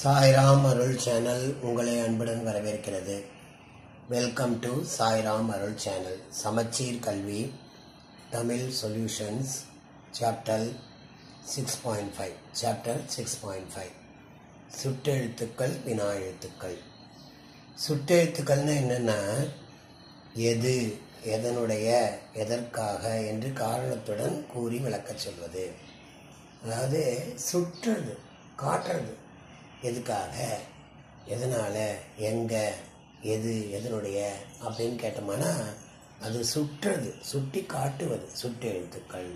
Sairam Arul channel உங்களை அன்புடன் வரவேற்கிறது. Welcome to Sairam Arul channel. சமச்சீர் கல்வி Tamil solutions chapter six point five chapter six point five சுட்டெழுத்துக்கள் வினா எழுத்துக்கள் சுட்டெழுத்துக்கள்னு என்னென்னா எது எதனுடைய எதற்காக என்று காரணத்துடன் கூறி விளக்கச் சொல்வது. அதாவது சுற்றுறது காட்டுறது. எதுக்காக? எதனால்? எங்கே? எது? எதனுடைய? அப்படின்னு கேட்டோம்னா அது சுற்றுறது சுட்டி காட்டுவது சுட்டு எழுத்துக்கள்.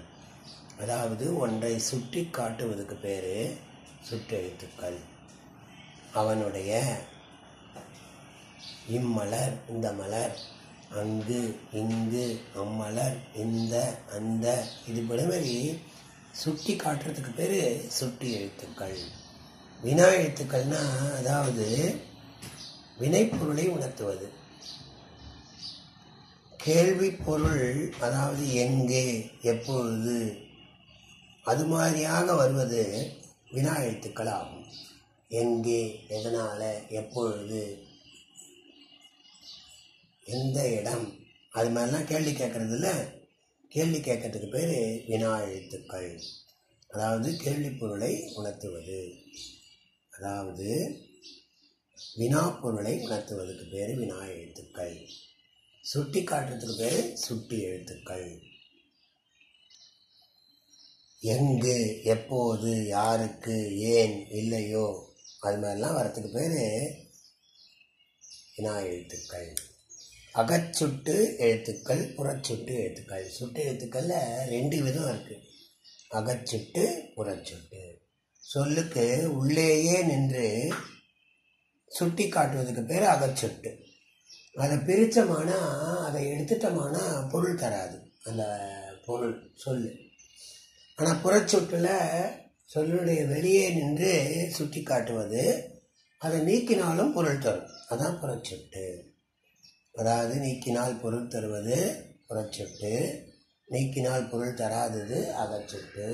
அதாவது ஒன்றை சுட்டி காட்டுவதுக்கு பேர் சுட்டு எழுத்துக்கள். அவனுடைய இம்மலர் இந்த மலர் அங்கு இங்கு அம்மலர் இந்த அந்த இது போல மாதிரி சுட்டி காட்டுறதுக்கு பேர் சுட்டி எழுத்துக்கள். வினா எழுத்துக்கள்னா அதாவது வினைப்பொருளை உணர்த்துவது. கேள்வி பொருள் அதாவது எங்கே எப்பொழுது அது மாதிரியாக வருவது வினா எழுத்துக்கள் ஆகும் எங்கே எதனால் எப்பொழுது எந்த இடம் அது மாதிரிலாம் கேள்வி கேட்குறதில்ல கேள்வி கேட்கறதுக்கு பேர் வினா எழுத்துக்கள். அதாவது கேள்வி பொருளை உணர்த்துவது. அதாவது வினாப்பொருளை உணர்த்துவதற்கு பேர் வினா எழுத்துக்கள். சுட்டி காட்டுறதுக்கு பேர் சுட்டி எழுத்துக்கள். எங்கு எப்போது யாருக்கு ஏன் இல்லையோ அது மாதிரிலாம் வரத்துக்கு பேர் வினா எழுத்துக்கள். அகச்சுட்டு எழுத்துக்கள் புறச்சுட்டு எழுத்துக்கள். சுட்டு எழுத்துக்களில் ரெண்டு விதம் இருக்குது அகச்சுட்டு புறச்சுட்டு. சொல்லுக்கு உள்ளேயே நின்று சுட்டி காட்டுவதுக்கு பேர் அகச்சொட்டு. அதை பிரித்தோமானா அதை எடுத்துட்டோமானா பொருள் தராது. அந்த பொருள் சொல் ஆனால் புறச்சொட்டில் சொல்லுடைய வெளியே நின்று சுட்டி காட்டுவது அதை நீக்கினாலும் பொருள் தரும். அதான் புறச்சொட்டு. அதாவது நீக்கினால் பொருள் தருவது புறச்சொட்டு நீக்கினால் பொருள் தராதது அகச்சொட்டு.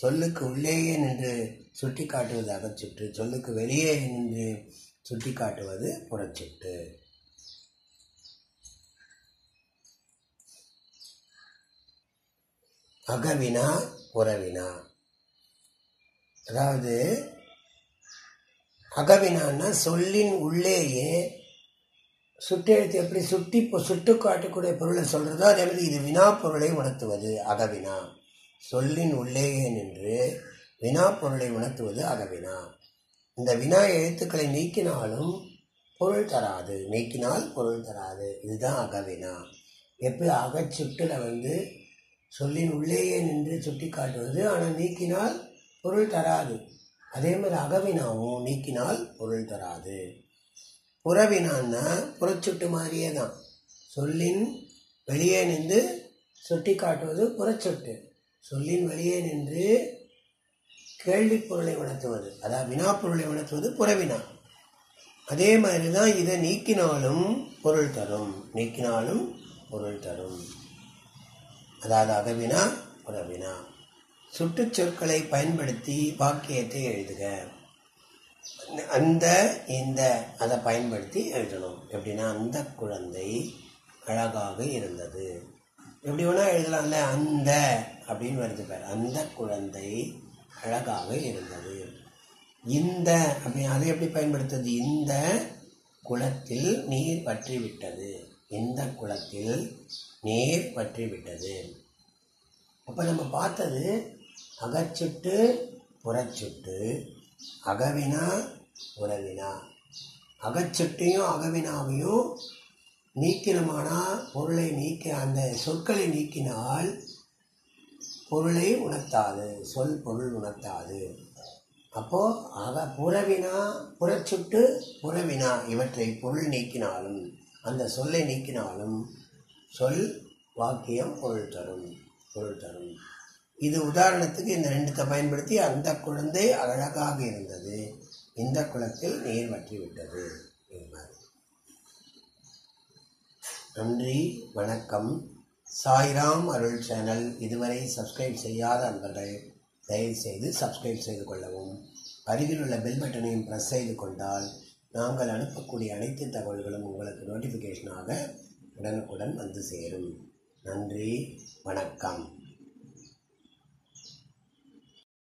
சொல்லுக்கு உள்ளேயே நின்று சுட்டி காட்டுவது அகச்சுட்டு சொல்லுக்கு வெளியே நின்று சுட்டி காட்டுவது புறச்சுட்டு அகவினா புறவினா. அதாவது அகவினான்னா சொல்லின் உள்ளேயே சுட்டெழுத்து எப்படி சுட்டி இப்போ சுட்டு காட்டக்கூடிய பொருளை சொல்கிறதோ அதே மாதிரி இது வினா பொருளை உணர்த்துவது அகவினா. சொல்லின் உள்ளேயே நின்று வினா பொருளை உணர்த்துவது அகவினா. இந்த வினா எழுத்துக்களை நீக்கினாலும் பொருள் தராது. நீக்கினால் பொருள் தராது. இதுதான் அகவினா. எப்படி அகச்சுட்டில் வந்து சொல்லின் உள்ளேயே நின்று சுட்டி காட்டுவது ஆனால் நீக்கினால் பொருள் தராது. அதே மாதிரி அகவினாவும் நீக்கினால் பொருள் தராது. புறவினான்னா புறச்சுட்டு மாதிரியே தான். சொல்லின் வெளியே நின்று சுட்டி காட்டுவது புறச்சுட்டு சொல்லின் வழியே நின்று கேள்வி பொருளை உணர்த்துவது அதாவது வினா பொருளை உணர்த்துவது புறவினா. அதே மாதிரி தான் இதை நீக்கினாலும் பொருள் தரும். நீக்கினாலும் பொருள் தரும். அதாவது அகவினா புறவினா. சுட்டுச் சொற்களை பயன்படுத்தி வாக்கியத்தை எழுதுக. அந்த இந்த அதை பயன்படுத்தி எழுதணும். எப்படின்னா அந்த குழந்தை அழகாக இருந்தது. எப்படி வேணால் எழுதலாம்ல? அந்த அப்படின்னு வருது பேர். அந்த குழந்தை அழகாக இருந்தது. இந்த அப்படி அதை எப்படி பயன்படுத்துறது? இந்த குளத்தில் நீர் பற்றிவிட்டது. இந்த குளத்தில் நீர் பற்றிவிட்டது. அப்போ நம்ம பார்த்தது அகச்சுட்டு புறச்சுட்டு அகவினா உறவினா. அகச்சுட்டையும் அகவினாவையும் நீக்கினமானால் பொருளை நீக்க அந்த சொற்களை நீக்கினால் பொருளை உணர்த்தாது சொல் பொருள் உணர்த்தாது. அப்போது அவ புறவினா புறச்சுட்டு புறவினா இவற்றை பொருள் நீக்கினாலும் அந்த சொல்லை நீக்கினாலும் சொல் வாக்கியம் பொருள் தரும் பொருள் தரும். இது உதாரணத்துக்கு இந்த ரெண்டுத்தை பயன்படுத்தி அந்த குழந்தை அழகாக இருந்தது. இந்த குளத்தில் நீர் வற்றிவிட்டது இது மாதிரி நன்றி வணக்கம். சாய்ராம் அருள் சேனல் இதுவரை சப்ஸ்கிரைப் செய்யாத அன்பர்கள் தயவுசெய்து சப்ஸ்கிரைப் செய்து கொள்ளவும். அருகில் உள்ள பெல் பட்டனையும் ப்ரெஸ் செய்து கொண்டால் நாங்கள் அனுப்பக்கூடிய அனைத்து தகவல்களும் உங்களுக்கு நோட்டிஃபிகேஷனாக உடனுக்குடன் வந்து சேரும். நன்றி வணக்கம்.